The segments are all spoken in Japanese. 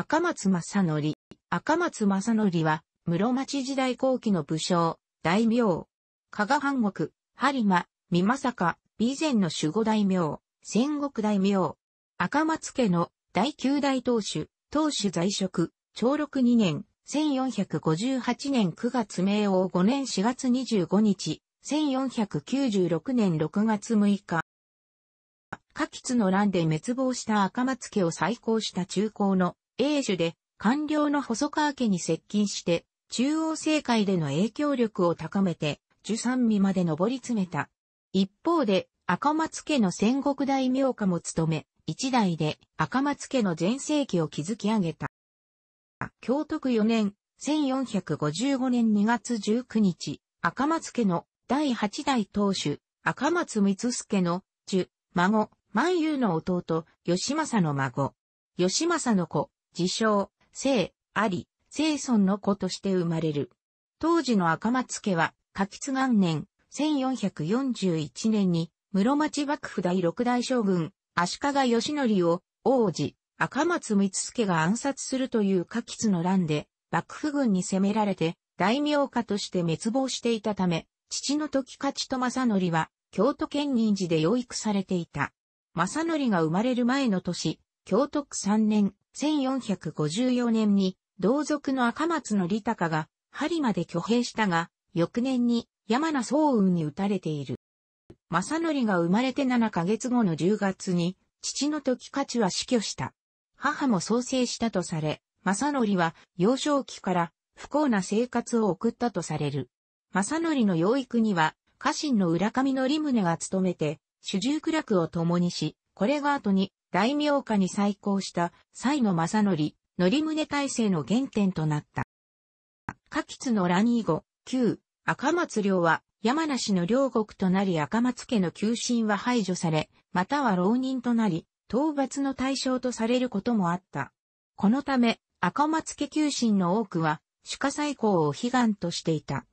赤松正則。赤松正則は、室町時代後期の武将、大名。加賀藩国、播磨、美政、備前の守護大名、戦国大名。赤松家の第九代当主、当主在職、長禄2年、1458年9月明王5年4月25日、1496年6月6日。下吉の乱で滅亡した赤松家を再興した中高の英主で官僚の細川家に接近して中央政界での影響力を高めて受産味まで上り詰めた。一方で赤松家の戦国大名家も務め、一代で赤松家の全盛期を築き上げた。京都区4年、1455年2月19日、赤松家の第8代当主、赤松光助の、樹、孫、万有の弟、吉政の孫。吉政の子、自称、聖、有、聖孫の子として生まれる。当時の赤松家は、柿津元年、1441年に、室町幕府第六代将軍、足利義則を、王子、赤松光助が暗殺するという柿津の乱で、幕府軍に攻められて、大名家として滅亡していたため、父の時勝と正則は、京都県人寺で養育されていた。正則が生まれる前の年、京都区3年、1454年に、同族の赤松の利高が、針まで挙兵したが、翌年に山名総雲に撃たれている。正則が生まれて7ヶ月後の10月に、父の時勝は死去した。母も創生したとされ、正則は幼少期から不幸な生活を送ったとされる。正則の養育には、家臣の浦上の利宗が務めて、主従苦楽を共にし、これが後に大名家に再興した西の正則、則宗体制の原点となった。下吉の乱以後、旧赤松領は山梨の領国となり赤松家の旧臣は排除され、または浪人となり、討伐の対象とされることもあった。このため、赤松家旧臣の多くは、主家再興を悲願としていた。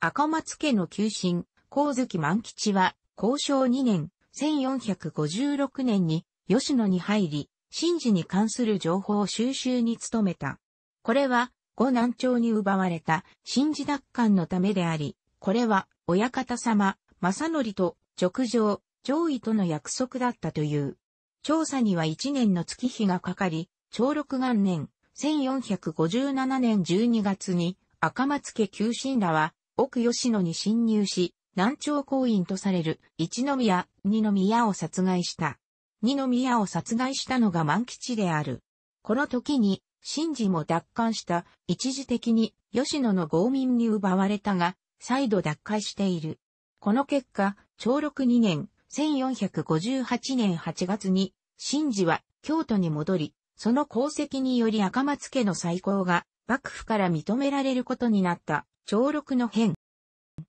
赤松家の旧臣、光月万吉は、交渉2年、1456年に、吉野に入り、神事に関する情報を収集に努めた。これは、五南朝に奪われた神事奪還のためであり、これは、親方様、正則と、直上、上位との約束だったという。調査には1年の月日がかかり、長禄元年、1457年12月に、赤松家旧臣らは、奥吉野に侵入し、南朝行員とされる一宮、二宮を殺害した。二宮を殺害したのが万吉である。この時に、神事も奪還した一時的に吉野の豪民に奪われたが、再度奪回している。この結果、長禄2年、1458年8月に、神事は京都に戻り、その功績により赤松家の再興が幕府から認められることになった長禄の変。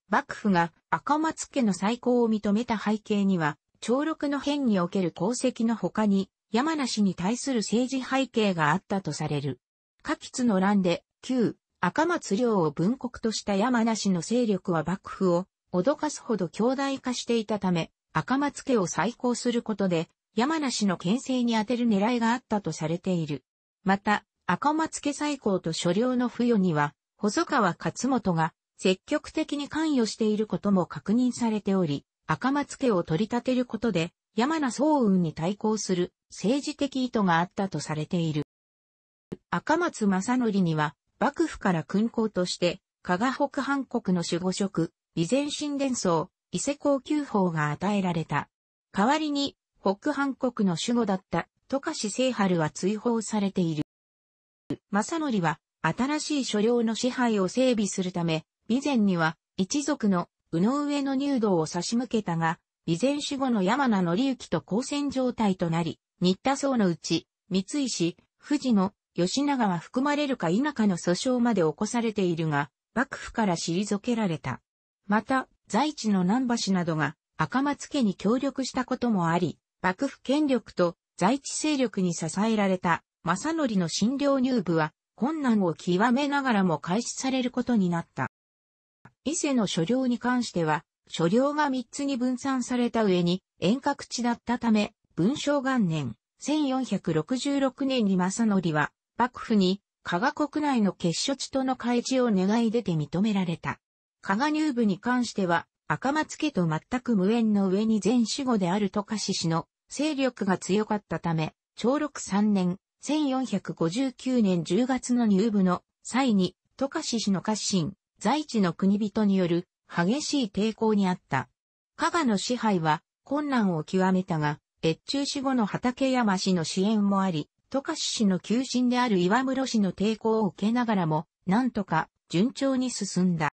幕府が赤松家の再興を認めた背景には、長禄の変における功績の他に、山梨に対する政治背景があったとされる。下吉の乱で、旧赤松領を分国とした山梨の勢力は幕府を脅かすほど強大化していたため、赤松家を再興することで、山梨の牽制に充てる狙いがあったとされている。また、赤松家再興と所領の付与には、細川勝元が積極的に関与していることも確認されており、赤松家を取り立てることで、山名総雲に対抗する政治的意図があったとされている。赤松正則には、幕府から勲功として、加賀北藩国の守護職、備前神殿層、伊勢高級法が与えられた。代わりに、北藩国の守護だった、渡嘉氏聖春は追放されている。正則は、新しい所領の支配を整備するため、備前には、一族の、宇野上の入道を差し向けたが、備前守護の山名則之と交戦状態となり、新田層のうち、三石、富士の、吉永は含まれるか否かの訴訟まで起こされているが、幕府から退けられた。また、在地の南橋などが赤松家に協力したこともあり、幕府権力と在地勢力に支えられた正則の診療入部は困難を極めながらも開始されることになった。伊勢の所領に関しては、所領が三つに分散された上に遠隔地だったため、文章元年、1466年に正則は、幕府に、加賀国内の結所地との開示を願い出て認められた。加賀入部に関しては、赤松家と全く無縁の上に全守護である渡嘉氏の勢力が強かったため、長禄3年、1459年10月の入部の際に、渡嘉氏の家臣、在地の国人による激しい抵抗にあった。加賀の支配は困難を極めたが、越中死後の畠山氏の支援もあり、渡嘉氏の求心である岩室氏の抵抗を受けながらも、なんとか順調に進んだ。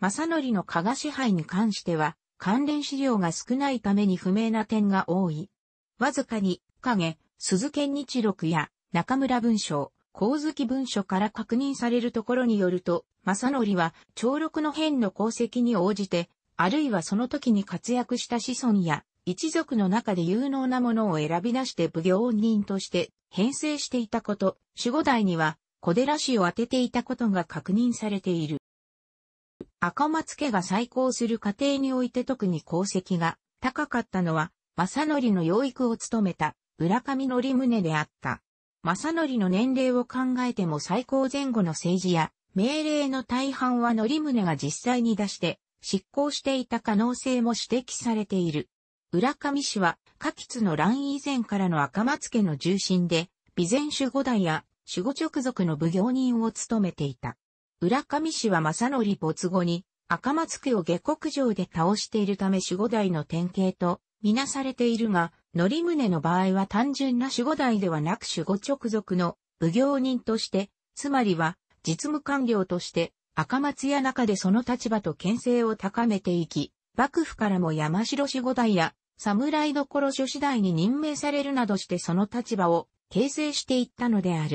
正則の加賀支配に関しては、関連資料が少ないために不明な点が多い。わずかに、影、鈴賢日録や中村文章、光月文書から確認されるところによると、正則は長禄の変の功績に応じて、あるいはその時に活躍した子孫や一族の中で有能なものを選び出して奉行人として編成していたこと、守護代には小寺氏を当てていたことが確認されている。赤松家が再興する過程において特に功績が高かったのは、正則の養育を務めた浦上則宗であった。正則の年齢を考えても最高前後の政治や命令の大半は則宗が実際に出して執行していた可能性も指摘されている。浦上氏は、下吉の乱以前からの赤松家の重臣で、備前守護代や守護直属の奉行人を務めていた。浦上氏は正則没後に赤松家を下克上で倒しているため守護代の典型とみなされているが、則宗の場合は単純な守護代ではなく守護直属の奉行人として、つまりは実務官僚として赤松屋中でその立場と牽制を高めていき、幕府からも山城守護代や侍所諸次第に任命されるなどしてその立場を形成していったのである。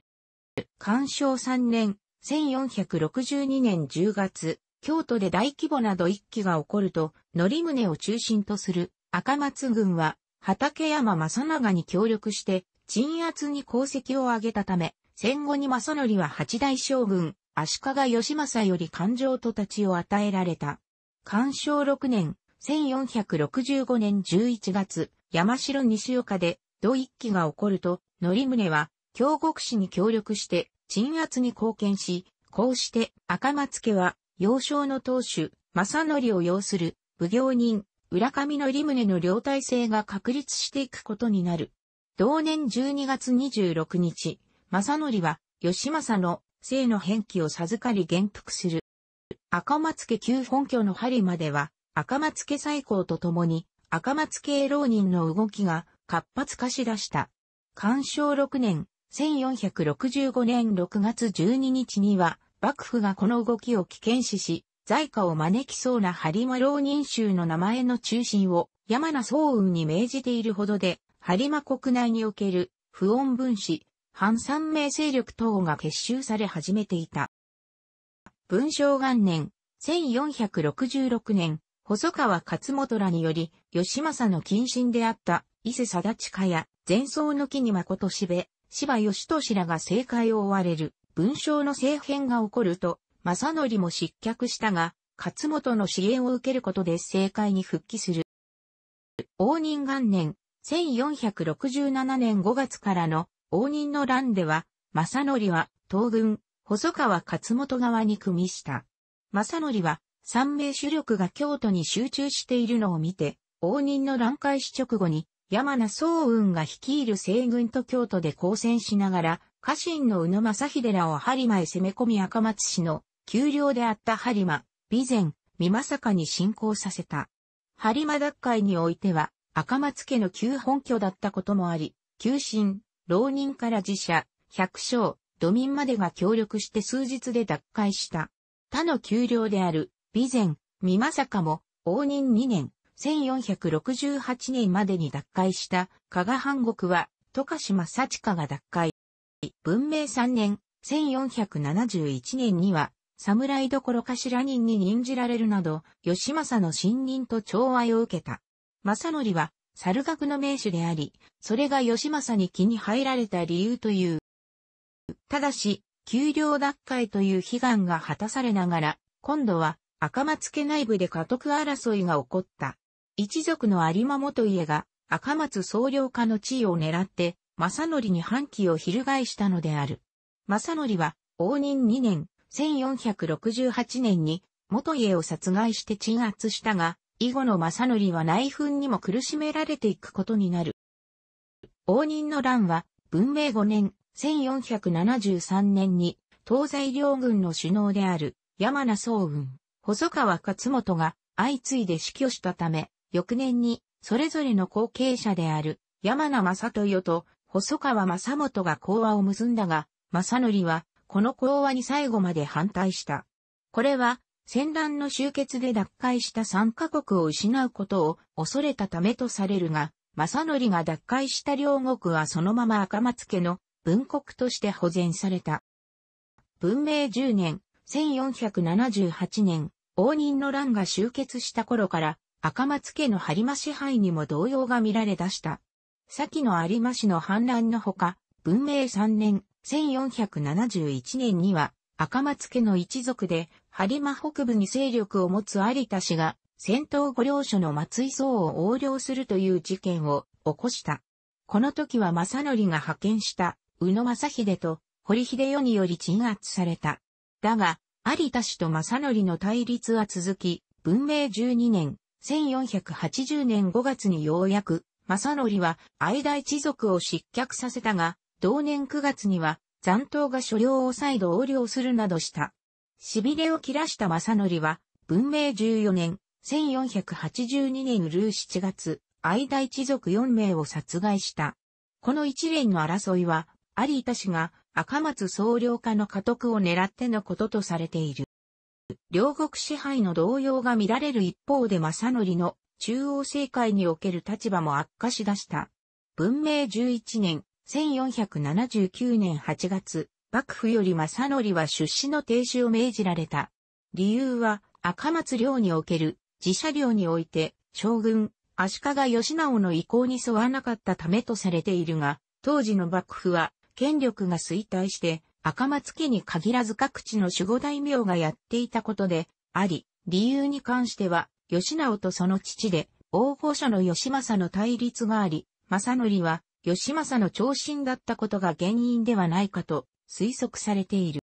干渉3年、1462年10月、京都で大規模など一揆が起こると、則宗を中心とする赤松軍は畠山正長に協力して、鎮圧に功績を挙げたため、戦後に正則は八代将軍、足利義政より勘定と立ちを与えられた。干渉6年、1465年11月、山城西岡で、土一揆が起こると、則宗は、京極氏に協力して、鎮圧に貢献し、こうして赤松家は、幼少の当主、正則を要する、奉行人、浦上の利宗の両体制が確立していくことになる。同年12月26日、正則は、義政の姓の返記を授かり元服する。赤松家旧本拠の針までは、赤松家再興とともに、赤松系浪人の動きが活発化し出した。干渉6年、1465年6月12日には、幕府がこの動きを危険視し、在家を招きそうな播磨浪人衆の名前の中心を山名総雲に命じているほどで、播磨国内における不穏分子、反三名勢力等が結集され始めていた。文章元年、1466年、細川勝元らにより、義政の近親であった伊勢貞親や前奏の木に誠しべ、芝義俊らが政界を追われる文章の政変が起こると、正則も失脚したが、勝本の支援を受けることで政界に復帰する。応仁元年、1467年5月からの応仁の乱では、正則は東軍、細川勝本側に組みした。正則は三名主力が京都に集中しているのを見て、応仁の乱開始直後に山名総雲が率いる西軍と京都で交戦しながら、家臣の宇野正秀らを播磨へ攻め込み赤松氏の丘陵であった播磨、備前、美政に侵攻させた。播磨奪回においては、赤松家の旧本拠だったこともあり、旧臣、浪人から自社、百姓、土民までが協力して数日で奪回した。他の丘陵である、備前、美政も、応仁2年、1468年までに奪回した加賀藩国は、渡嘉島幸家が奪回。文明3年、1471年には、侍どころ頭人に任じられるなど、義政の信任と寵愛を受けた。正則は、猿学の名手であり、それが義政に気に入られた理由という。ただし、給料奪回という悲願が果たされながら、今度は赤松家内部で家督争いが起こった。一族の有馬元家が赤松総領家の地位を狙って、正則に反旗を翻したのである。正則は、応仁2年、1468年に、元家を殺害して鎮圧したが、以後の正則は内紛にも苦しめられていくことになる。応仁の乱は、文明5年、1473年に、東西両軍の首脳である、山名総雲、細川勝元が相次いで死去したため、翌年に、それぞれの後継者である、山名正豊と細川正元が講和を結んだが、正則は、この講和に最後まで反対した。これは、戦乱の終結で脱会した三カ国を失うことを恐れたためとされるが、正則が脱会した両国はそのまま赤松家の文国として保全された。文明10年、1478年、応仁の乱が終結した頃から、赤松家の播磨支配にも動揺が見られ出した。先の有馬市の反乱のほか、文明3年、1471年には、赤松家の一族で、播磨北部に勢力を持つ有田氏が、戦闘御領所の松井荘を横領するという事件を起こした。この時は正則が派遣した、宇野正秀と堀秀代により鎮圧された。だが、有田氏と正則の対立は続き、文明12年、1480年5月にようやく、正則は愛田一族を失脚させたが、同年9月には残党が所領を再度横領するなどした。痺れを切らした正則は、文明14年、1482年ルー7月、愛田一族4名を殺害した。この一連の争いは、有田氏が赤松総領下の家督を狙ってのこととされている。両国支配の動揺が見られる一方で正則の中央政界における立場も悪化しだした。文明11年、1479年8月、幕府より正則は出資の停止を命じられた。理由は、赤松領における自社領において、将軍、足利義直の意向に沿わなかったためとされているが、当時の幕府は、権力が衰退して、赤松家に限らず各地の守護大名がやっていたことで、あり、理由に関しては、義直とその父で、大御所の義政の対立があり、正則は、義政の長身だったことが原因ではないかと推測されている。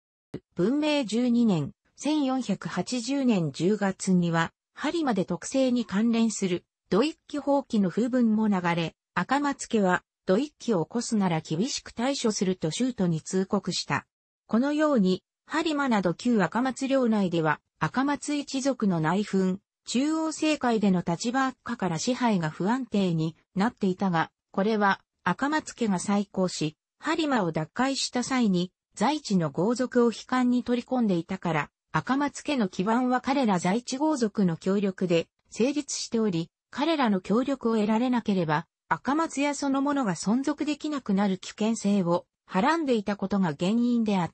文明12年、1480年10月には、針まで特性に関連する、土一揆放棄の風文も流れ、赤松家は、土一揆を起こすなら厳しく対処すると州都に通告した。このように、播磨など旧赤松領内では、赤松一族の内紛、中央政界での立場悪化から支配が不安定になっていたが、これは赤松家が再興し、播磨を奪回した際に在地の豪族を悲観に取り込んでいたから、赤松家の基盤は彼ら在地豪族の協力で成立しており、彼らの協力を得られなければ、赤松屋そのものが存続できなくなる危険性をはらんでいたことが原因であっ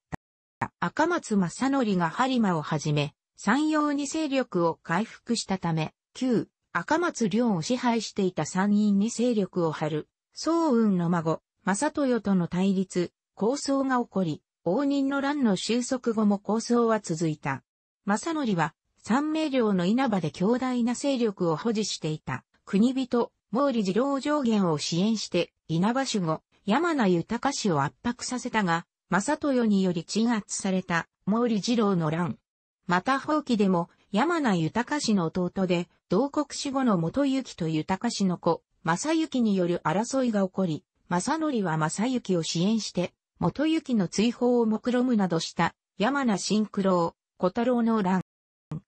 た。赤松正則が播磨をはじめ、山陽に勢力を回復したため、旧赤松領を支配していた山陰に勢力を張る、宋雲の孫、正豊との対立、構想が起こり、応仁の乱の収束後も構想は続いた。正則は、三名領の稲葉で強大な勢力を保持していた、国人、毛利次郎上限を支援して、稲葉守護、山名豊氏を圧迫させたが、正豊により鎮圧された、毛利次郎の乱。また放棄でも、山名豊氏の弟で、同国死後の元行と豊氏の子、正行による争いが起こり、正則は正行を支援して、元行の追放を目論むなどした山名新九郎、小太郎の乱。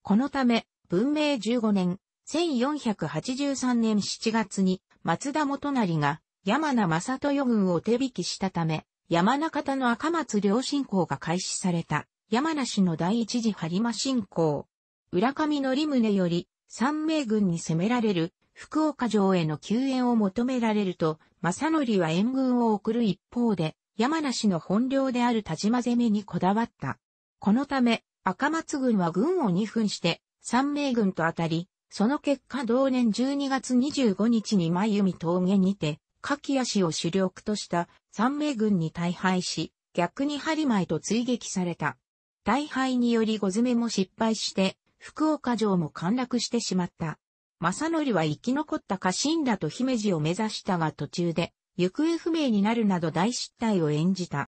このため、文明15年、1483年7月に松田元成が山名正豊軍を手引きしたため、山名方の赤松領侵攻が開始された。山梨の第一次播磨侵攻。浦上則宗より三名軍に攻められる福岡城への救援を求められると、正則は援軍を送る一方で、山梨の本領である田島攻めにこだわった。このため、赤松軍は軍を二分して三名軍と当たり、その結果同年12月25日に真由美峠にて、柿谷氏を主力とした三名軍に大敗し、逆に針前と追撃された。大敗により五詰めも失敗して、福岡城も陥落してしまった。正則は生き残った家臣らと姫路を目指したが途中で行方不明になるなど大失態を演じた。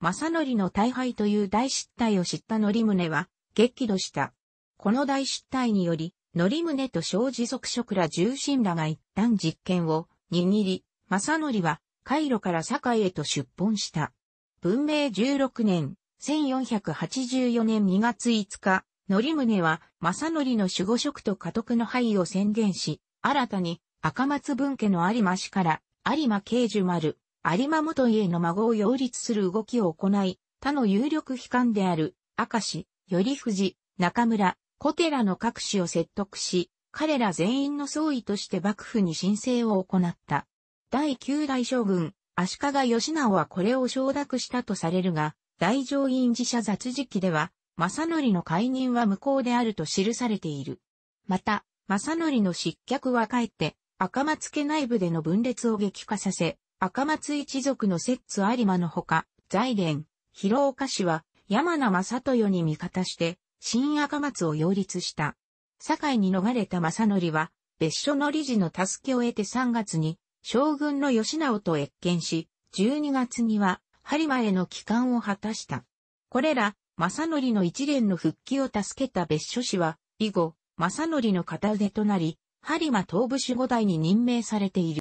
正則の大敗という大失態を知った則宗は、激怒した。この大失態により、則宗と小持続職ら重臣らが一旦実権を握り、正則は、カイロから堺へと出奔した。文明16年、1484年2月5日、則宗は、正則の守護職と家督の範囲を宣言し、新たに、赤松文家の有馬氏から、有馬慶寿丸、有馬元家の孫を擁立する動きを行い、他の有力機関である、明石、頼藤、中村、小寺の各氏を説得し、彼ら全員の総意として幕府に申請を行った。第九代将軍、足利義直はこれを承諾したとされるが、大乗院寺社雑事記では、正則の解任は無効であると記されている。また、正則の失脚はかえって、赤松家内部での分裂を激化させ、赤松一族の摂津有馬のほか、財蓮、広岡氏は、山名正豊に味方して、新赤松を擁立した。堺に逃れた正則は、別所の理事の助けを得て3月に、将軍の吉直と謁見し、12月には、播磨への帰還を果たした。これら、正則の一連の復帰を助けた別所氏は、以後、正則の片腕となり、播磨東部守護代に任命されている。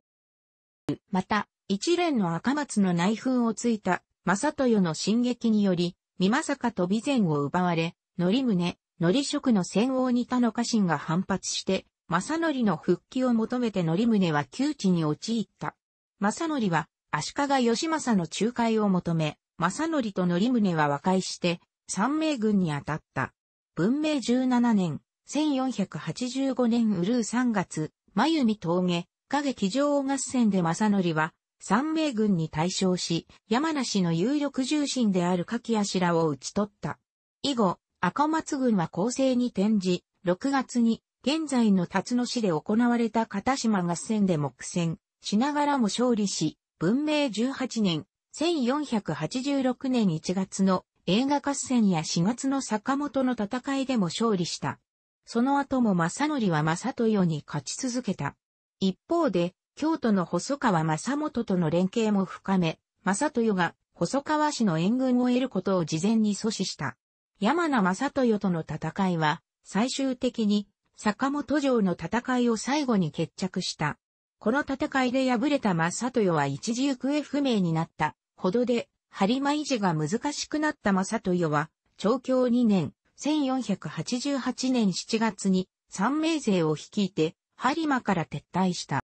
また、一連の赤松の内紛をついた正豊の進撃により、美政と備前を奪われ、則宗、則職の戦王に他の家臣が反発して、正則の復帰を求めて則宗は窮地に陥った。正則は足利義政の仲介を求め、正則と則宗は和解して、三名軍に当たった。文明17年、1485年ウルー3月、眉見峠、影騎乗合戦で正則は、三名軍に対象し、山梨の有力重臣である柿柱を討ち取った。以後、赤松軍は攻勢に転じ、6月に、現在の辰野市で行われた片島合戦で木戦しながらも勝利し、文明18年、1486年1月の映画合戦や4月の坂本の戦いでも勝利した。その後も正則は正豊に勝ち続けた。一方で、京都の細川正元との連携も深め、正豊が細川氏の援軍を得ることを事前に阻止した。山名正豊との戦いは、最終的に坂本城の戦いを最後に決着した。この戦いで敗れた正豊は一時行方不明になったほどで播磨維持が難しくなった正豊は、長教2年、1488年7月に三名勢を率いて、播磨から撤退した。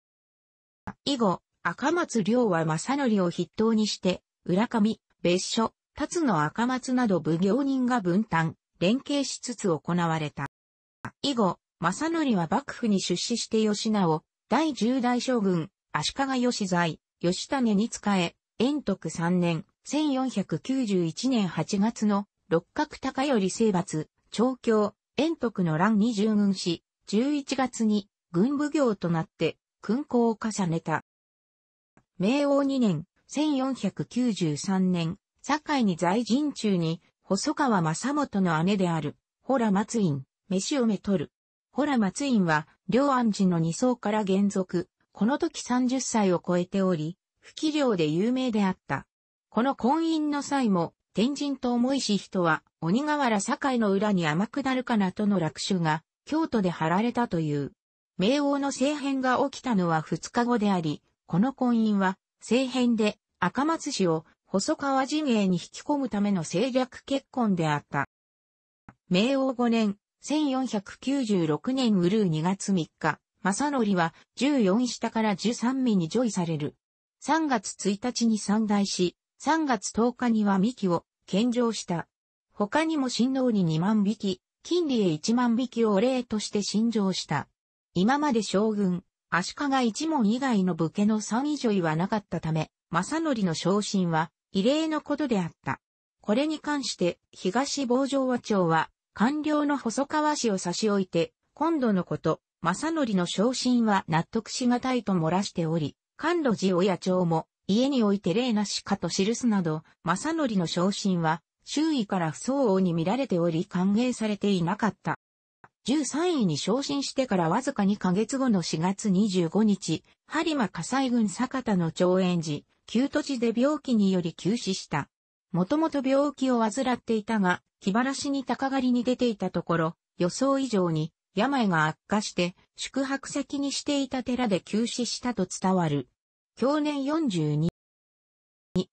以後、赤松良は正則を筆頭にして、浦上、別所、辰野赤松など奉行人が分担、連携しつつ行われた。以後、正則は幕府に出資して吉直、第十代将軍、足利義在、吉種に仕え、延徳三年、1491年8月の六角高頼征伐、長教、延徳の乱に従軍し、11月に軍奉行となって勲功を重ねた。明王2年、1493年、堺に在陣中に、細川正元の姉である、ホラ松院、飯をめとる。ホラ松院は、両安寺の二層から現属、この時30歳を超えており、不器量で有名であった。この婚姻の際も、天神と思いし人は、鬼瓦境の裏に天下るかなとの落首が、京都で貼られたという。明王の政変が起きたのは二日後であり、この婚姻は、政変で赤松氏を細川陣営に引き込むための政略結婚であった。明王5年、1496年ウルー2月3日、正則は14下から13味に除位される。3月1日に参代し、3月10日には幹を献上した。他にも親王に2万匹、金利へ1万匹をお礼として信条した。今まで将軍、足利一門以外の武家の三位女位はなかったため、正則の昇進は異例のことであった。これに関して東坊城和町は官僚の細川氏を差し置いて、今度のこと、正則の昇進は納得しがたいと漏らしており、甘露寺親町も家において例なしかと記すなど、正則の昇進は、周囲から不相応に見られており歓迎されていなかった。13位に昇進してからわずか2ヶ月後の4月25日、播磨火災郡坂田の長園寺、旧土地で病気により急死した。もともと病気を患っていたが、気晴らしに高狩りに出ていたところ、予想以上に病が悪化して宿泊先にしていた寺で急死したと伝わる。去年42に、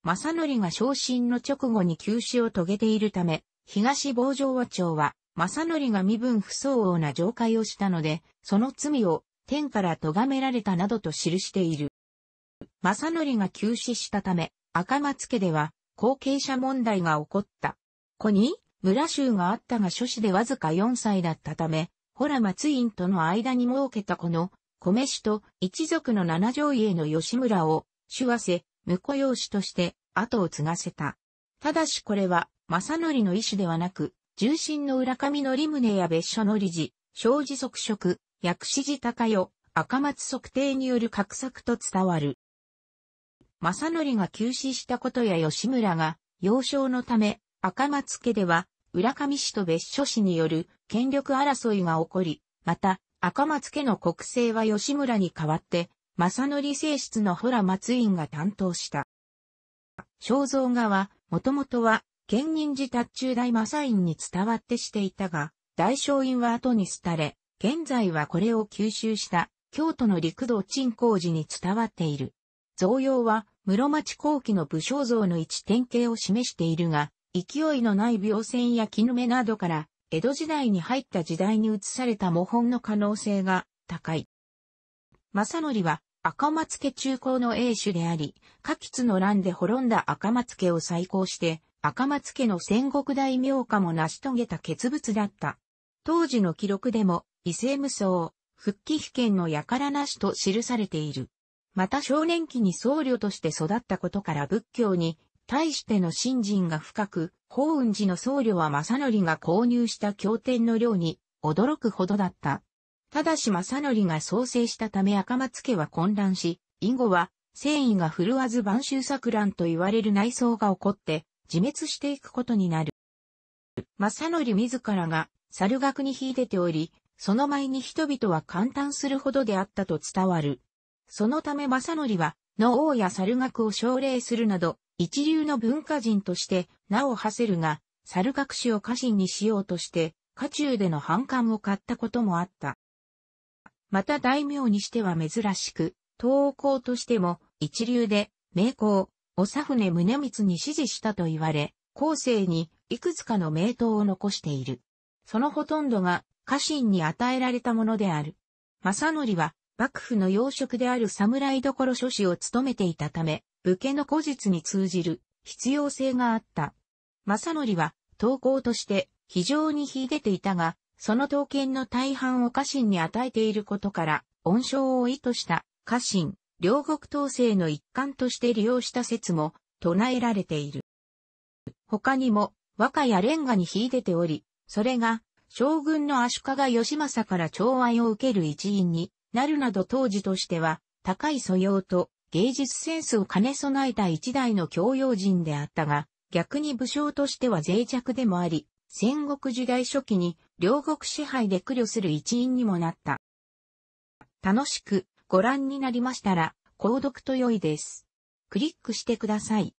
正則が昇進の直後に急死を遂げているため、東坊城和町は、正則が身分不相応な上海をしたので、その罪を天から咎められたなどと記している。正則が急死したため、赤松家では後継者問題が起こった。子に村衆があったが諸子でわずか4歳だったため、ホラ松院との間に設けたこの米氏と一族の七条家の吉村を主和せ、婿養子として後を継がせた。ただしこれは、正則の意思ではなく、重臣の浦上則宗や別所の理事、正治即職、薬師寺高代、赤松測定による画策と伝わる。正則が急死したことや吉村が、幼少のため、赤松家では、浦上氏と別所氏による権力争いが起こり、また、赤松家の国政は吉村に代わって、正則性質のホラ松院が担当した。肖像画は、もともとは、県人寺達中大正院に伝わってしていたが、大正院は後に廃れ、現在はこれを吸収した京都の陸道鎮光寺に伝わっている。造用は室町後期の武将像の一典型を示しているが、勢いのない描線や絹目などから、江戸時代に入った時代に移された模本の可能性が高い。正則は赤松家中高の英種であり、下吉の乱で滅んだ赤松家を再興して、赤松家の戦国大名家も成し遂げた傑物だった。当時の記録でも、異性無双、復帰被験の輩なしと記されている。また少年期に僧侶として育ったことから仏教に対しての信心が深く、法雲寺の僧侶は正則が購入した経典の量に驚くほどだった。ただし正則が創生したため赤松家は混乱し、以後は繊維が振るわず晩秋錯乱と言われる内装が起こって自滅していくことになる。正則自らが猿学に秀でており、その前に人々は感嘆するほどであったと伝わる。そのため正則は、の王や猿学を奨励するなど、一流の文化人として名を馳せるが、猿学士を家臣にしようとして、家中での反感を買ったこともあった。また大名にしては珍しく、東王としても一流で、名工、長船宗光に指示したと言われ、後世にいくつかの名刀を残している。そのほとんどが家臣に与えられたものである。正則は幕府の要職である侍所書士を務めていたため、武家の古実に通じる必要性があった。正則は、投稿として非常に秀でていたが、その刀剣の大半を家臣に与えていることから、恩賞を意図した家臣、両国統制の一環として利用した説も唱えられている。他にも、和歌やレンガに秀でており、それが将軍の足利義政から寵愛を受ける一因になるなど当時としては、高い素養と芸術センスを兼ね備えた一代の教養人であったが、逆に武将としては脆弱でもあり、戦国時代初期に両国支配で苦慮する一員にもなった。楽しくご覧になりましたら、購読と良いです。クリックしてください。